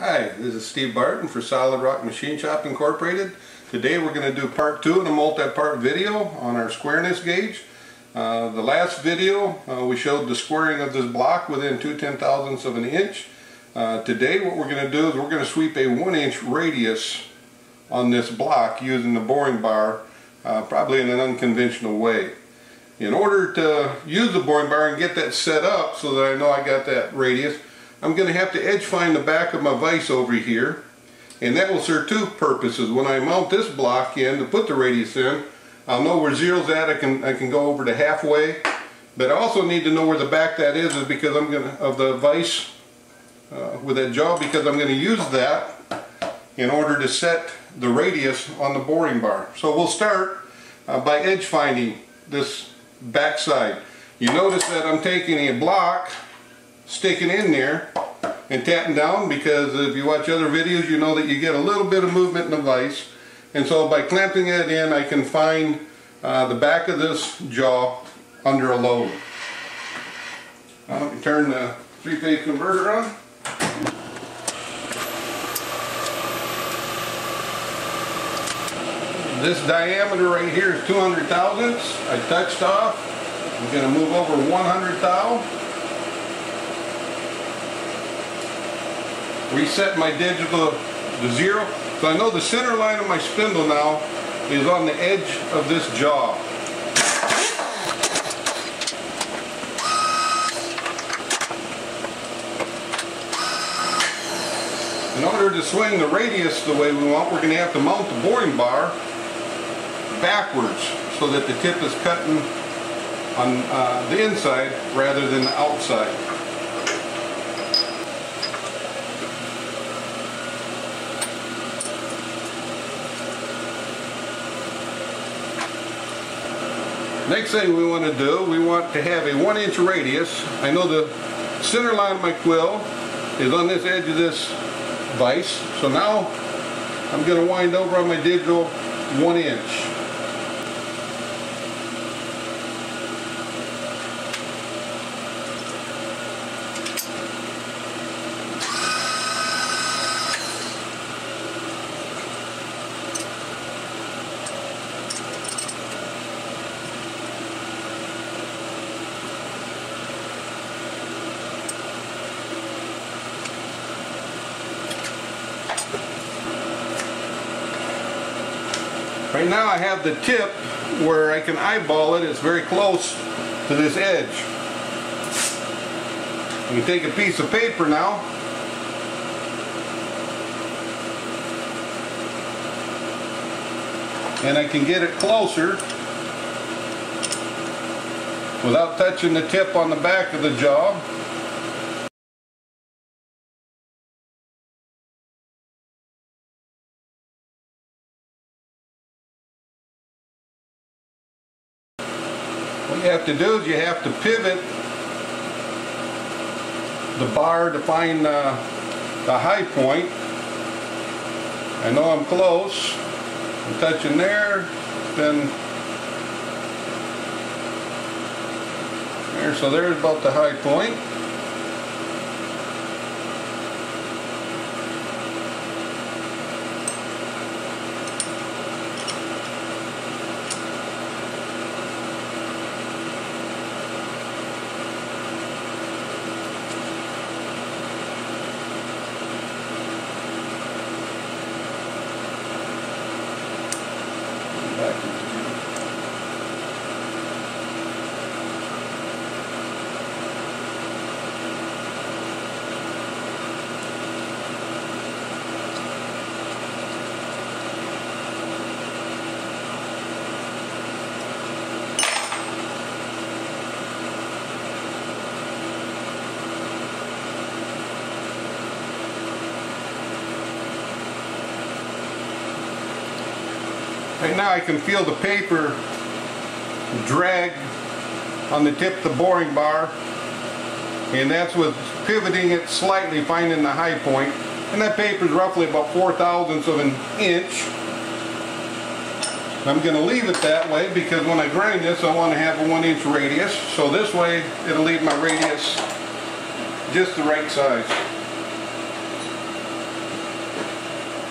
Hi, this is Steve Barton for Solid Rock Machine Shop Incorporated. Today we're going to do part two in a multi-part video on our squareness gauge. Uh, the last video uh, we showed the squaring of this block within two ten thousandths of an inch. Uh, today what we're going to do is we're going to sweep a one inch radius on this block using the boring bar uh, probably in an unconventional way. In order to use the boring bar and get that set up so that I know I got that radius I'm going to have to edge find the back of my vise over here and that will serve two purposes. When I mount this block in to put the radius in, I'll know where zero's at. I can I can go over to halfway, but I also need to know where the back that is, is because I'm gonna of the vise uh, with that jaw because I'm going to use that in order to set the radius on the boring bar. So we'll start uh, by edge finding this back side. You notice that I'm taking a block sticking in there and tapping down because if you watch other videos you know that you get a little bit of movement in the vise and so by clamping it in I can find uh, the back of this jaw under a load. Now let me turn the three-phase converter on. This diameter right here is 200 thousandths. I touched off. I'm going to move over 100 thou. Reset my digital to zero. So I know the center line of my spindle now is on the edge of this jaw. In order to swing the radius the way we want, we're going to have to mount the boring bar backwards so that the tip is cutting on uh, the inside rather than the outside. Next thing we want to do, we want to have a one inch radius. I know the center line of my quill is on this edge of this vise. So now I'm going to wind over on my digital one inch. Right now I have the tip where I can eyeball it. It's very close to this edge. You take a piece of paper now and I can get it closer without touching the tip on the back of the jaw. You have to do is you have to pivot the bar to find uh, the high point. I know I'm close. I'm touching there, then there. So there's about the high point. Right now I can feel the paper drag on the tip of the boring bar. And that's with pivoting it slightly finding the high point. and that paper is roughly about four thousandths of an inch. I'm going to leave it that way because when I grind this I want to have a one inch radius. So this way it'll leave my radius just the right size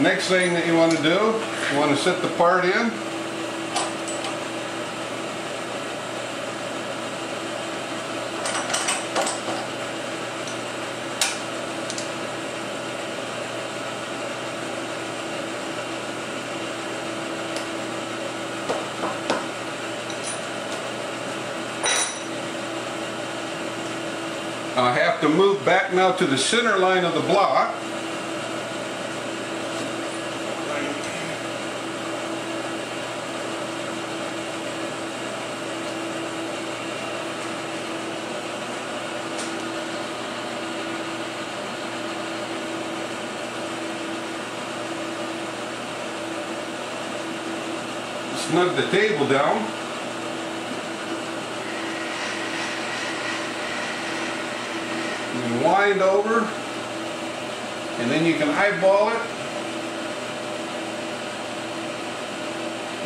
Next thing that you want to do, you want to set the part in. I have to move back now to the center line of the block. Snug the table down. wind over and then you can eyeball it.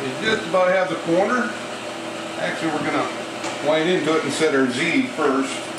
You just about have the corner. Actually we're going to wind into it and set our Z first.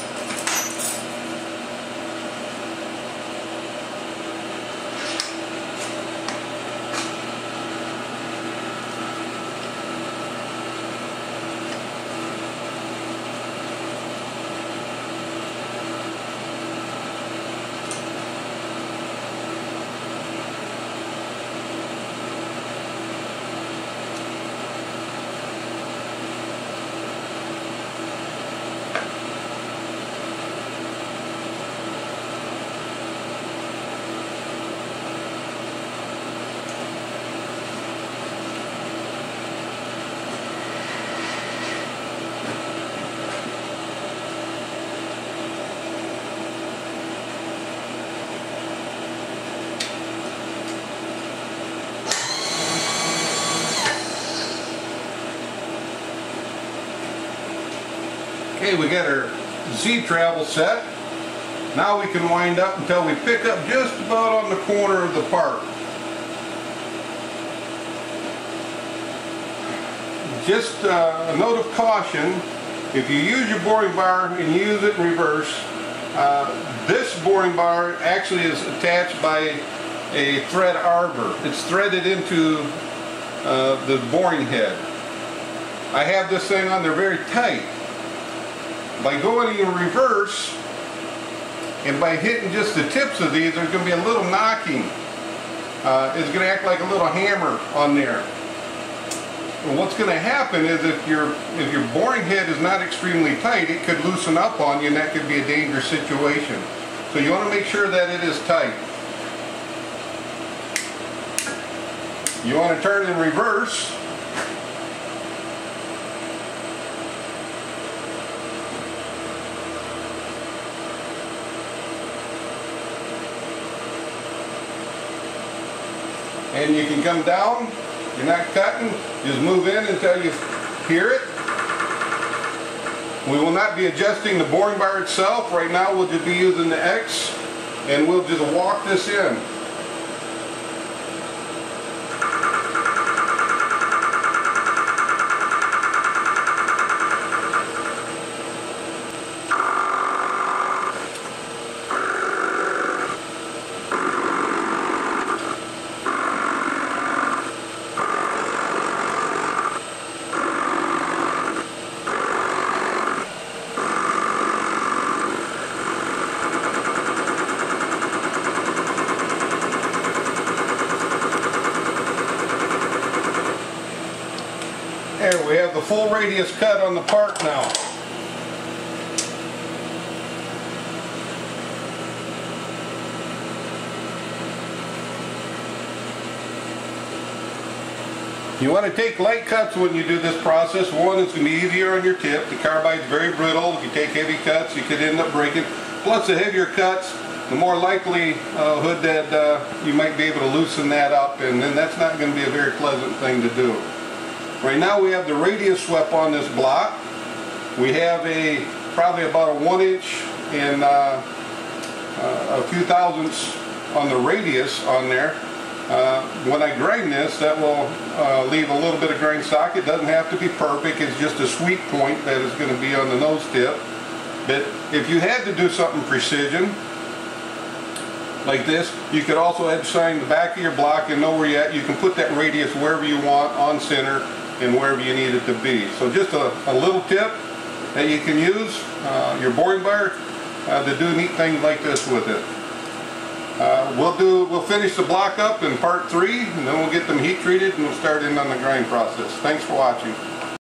Okay, we got our Z travel set. Now we can wind up until we pick up just about on the corner of the part. Just uh, a note of caution, if you use your boring bar and use it in reverse, uh, this boring bar actually is attached by a thread arbor. It's threaded into uh, the boring head. I have this thing on there very tight by going in reverse and by hitting just the tips of these, there's going to be a little knocking. Uh, it's going to act like a little hammer on there. And what's going to happen is if your if your boring head is not extremely tight, it could loosen up on you and that could be a dangerous situation. So you want to make sure that it is tight. You want to turn in reverse and you can come down. You're not cutting. Just move in until you hear it. We will not be adjusting the boring bar itself. Right now we'll just be using the X and we'll just walk this in There, we have the full radius cut on the part now. You want to take light cuts when you do this process. One, it's going to be easier on your tip. The carbide's very brittle. If you take heavy cuts, you could end up breaking. Plus, the heavier cuts, the more likely uh, hood that uh, you might be able to loosen that up, and then that's not going to be a very pleasant thing to do. Right now we have the radius swept on this block. We have a probably about a one inch and uh, uh, a few thousandths on the radius on there. Uh, when I grind this, that will uh, leave a little bit of grind stock. It doesn't have to be perfect. It's just a sweet point that is going to be on the nose tip. But if you had to do something precision, like this. You could also edge find the back of your block and know where you're at. You can put that radius wherever you want on center and wherever you need it to be. So just a, a little tip that you can use uh, your boring bar uh, to do neat things like this with it. Uh, we'll do we'll finish the block up in part three and then we'll get them heat treated and we'll start in on the grind process. Thanks for watching.